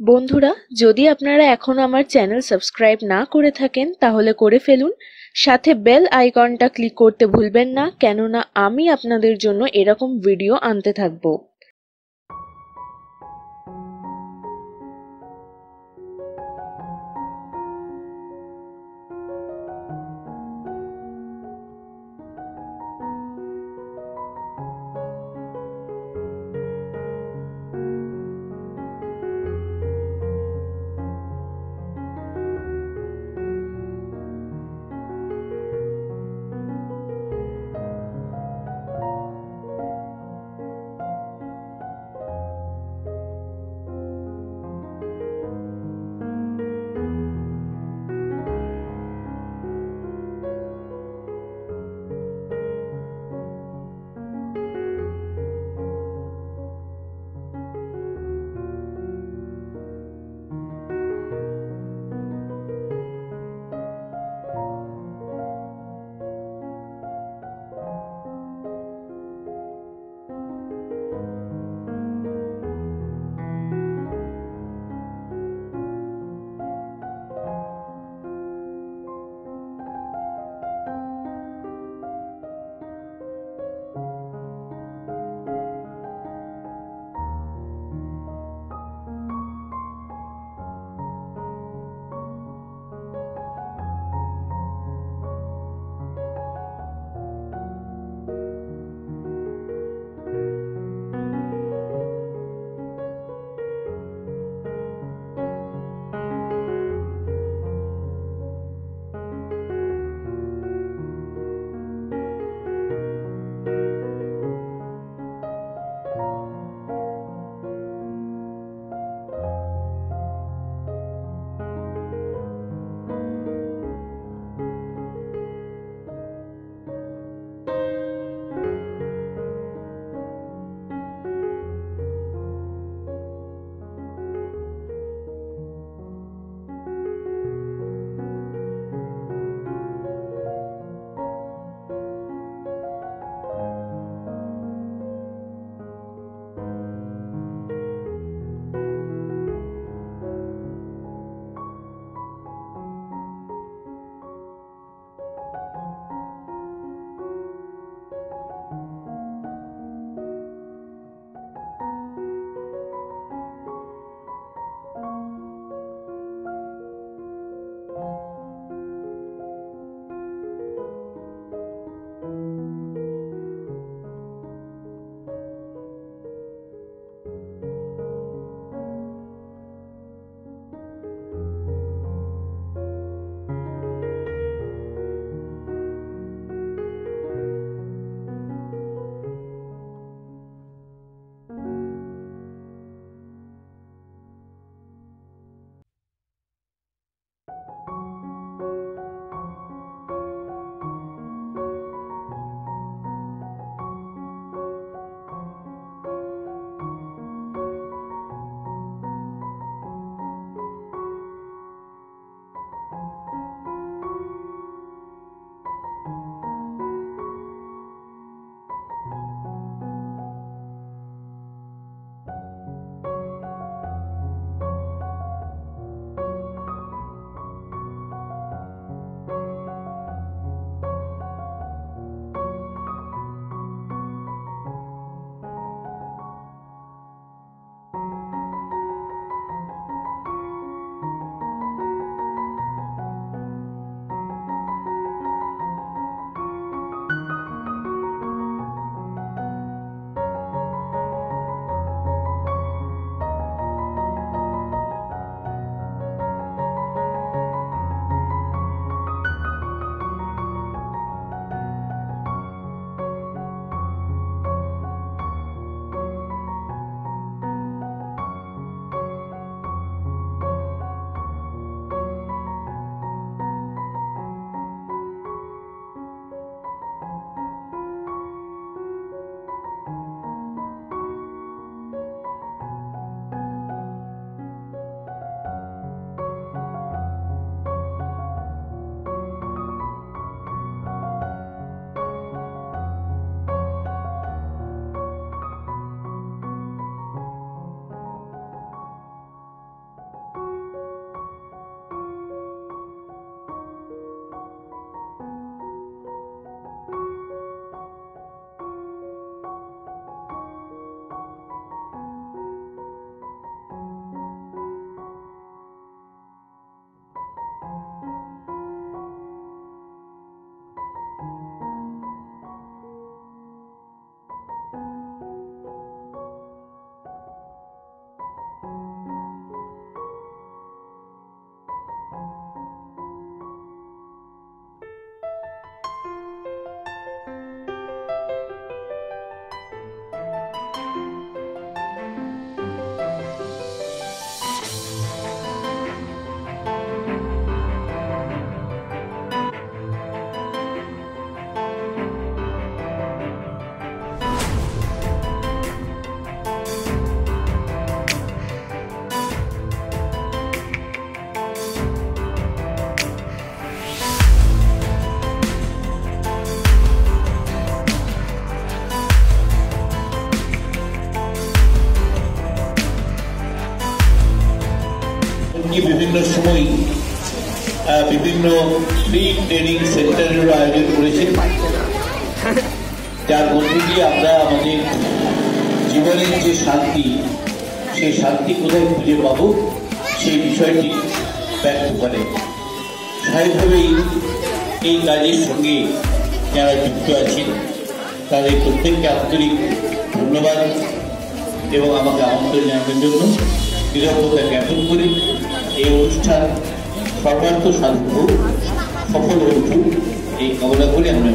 বন্ধুরা, যদি আপনারা এখনও আমার চ্যানেল সাবস্ক্রাইব না করে থাকেন, তাহলে করে ফেলুন। সাথে বেল আইকনটা ক্লিক করতে ভুলবেন না, কেননা আমি আপনাদের জন্য এরকম ভিডিও আনতে থাকব। বিভিন্ন সময় বিভিন্ন ফ্রি ট্রেনিং সেন্টারেরও আয়োজন করেছে। যার মধ্যে দিয়ে আমরা আমাদের জীবনের যে শান্তি, সেই শান্তি কোথায় খুঁজে পাব, সেই বিষয়টি ব্যক্ত করে। স্বাভাবিকভাবেই এই কাজের সঙ্গে যারা যুক্ত আছেন, তাদের প্রত্যেককে আন্তরিক ধন্যবাদ এবং আমাকে আমন্ত্রণ জানানোর জন্য কৃতজ্ঞতা জ্ঞাপন করি। এই অনুষ্ঠান সর্বার্থ সাধু সফল হোক এই কামনা করে আমরা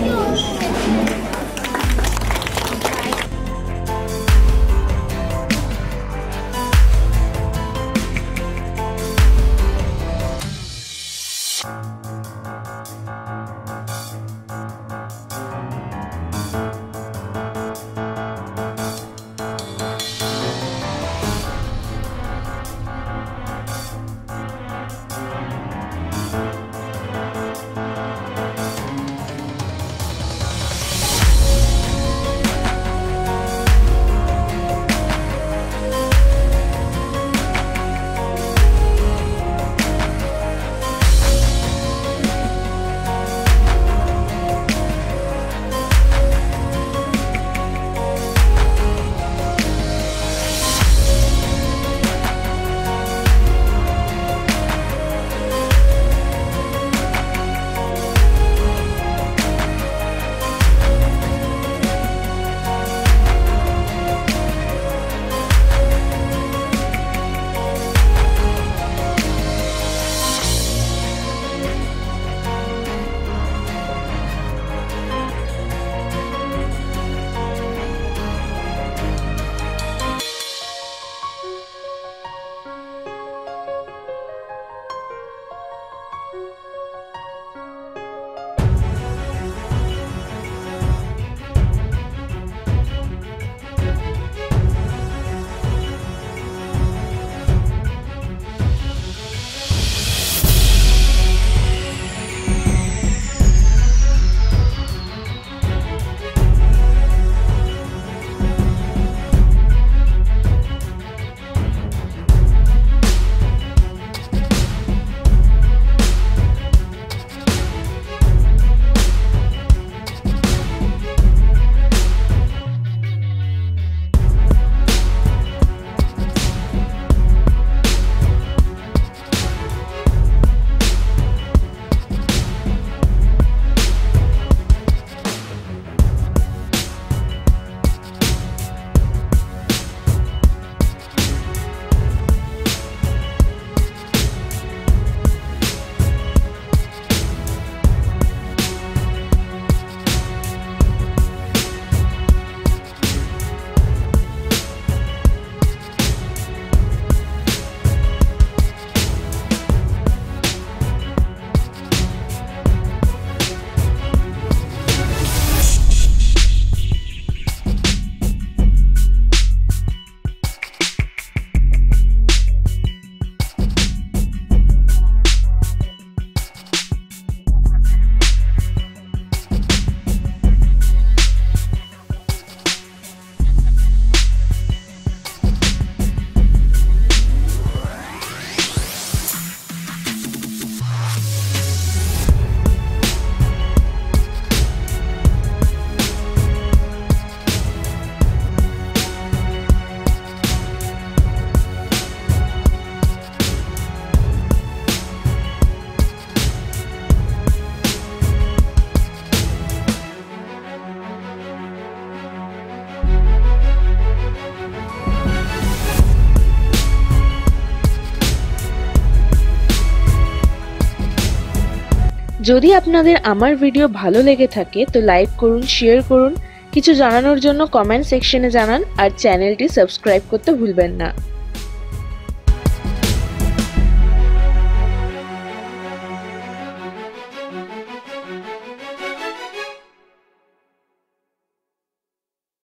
যদি আপনাদের আমার ভিডিও ভালো লেগে থাকে, তো লাইক করুন শেয়ার করুন। কিছু জানানোর জন্য কমেন্ট সেকশনে জানান আর চ্যানেলটি সাবস্ক্রাইব করতে ভুলবেন না।